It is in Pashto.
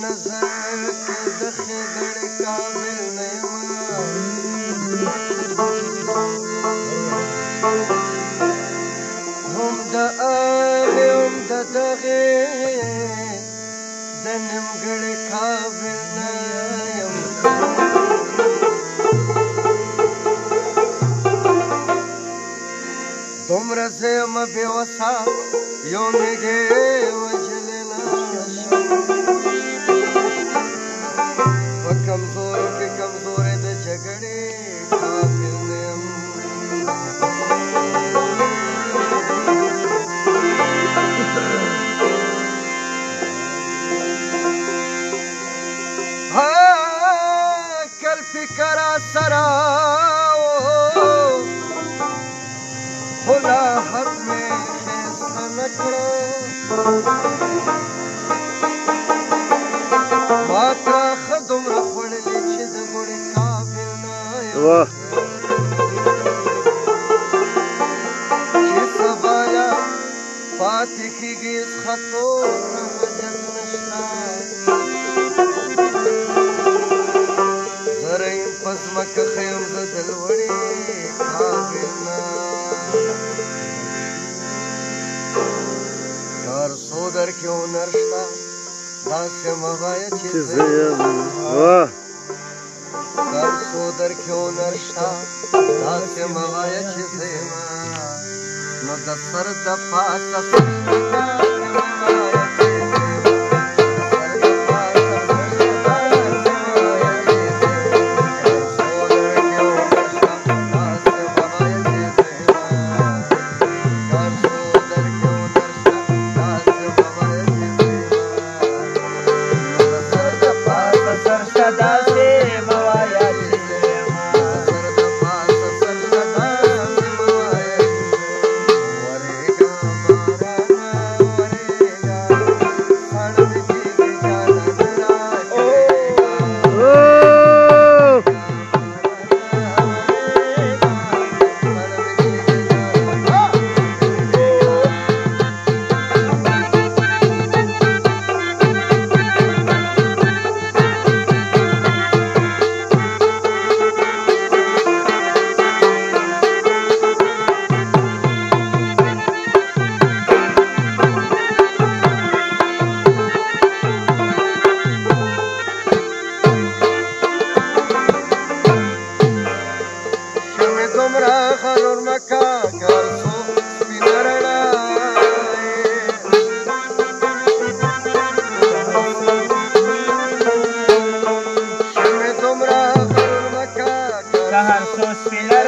نظر کې د خدړ کامل نه هم د آمي هم د دغه د نیمګړې کامل نه یم دومره زه یم بېوسه یو مې وجلې پاک خیر د دلوړې کابلنا تر سو در کې ونرشتا داسې موایا چې زیم واه تر سو در کې ونرشتا داسې موایا چې زیم نو د سر د پاسه سر Sila